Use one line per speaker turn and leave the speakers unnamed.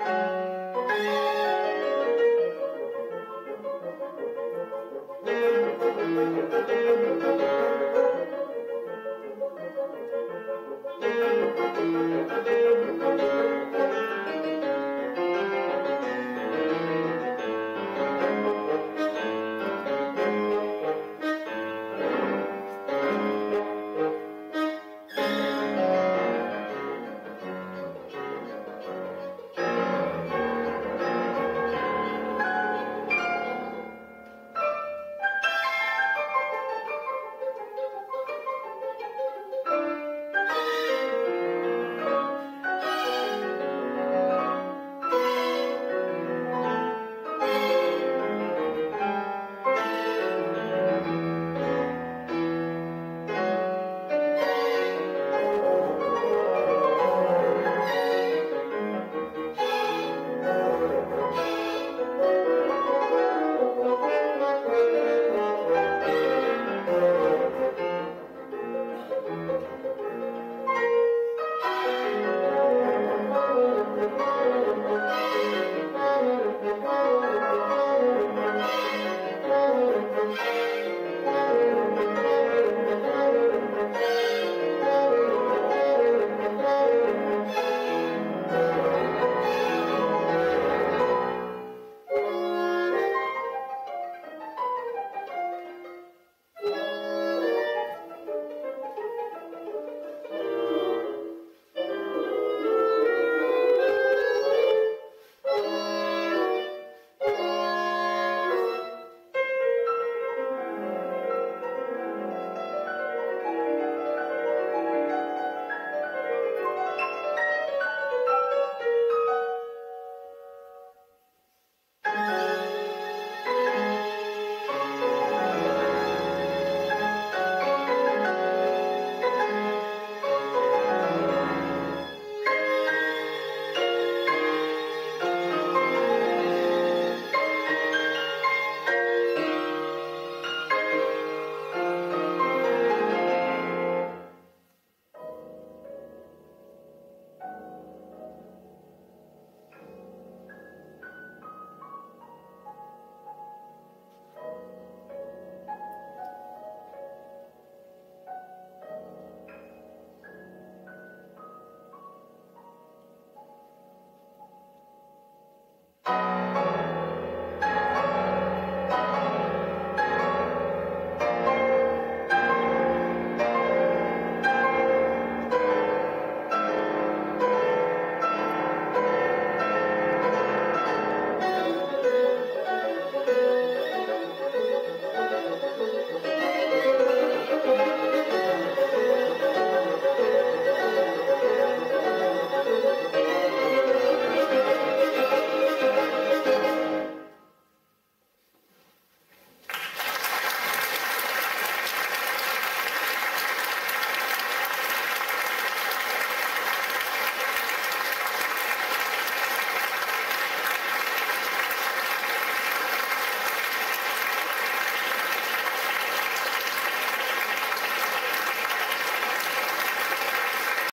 Música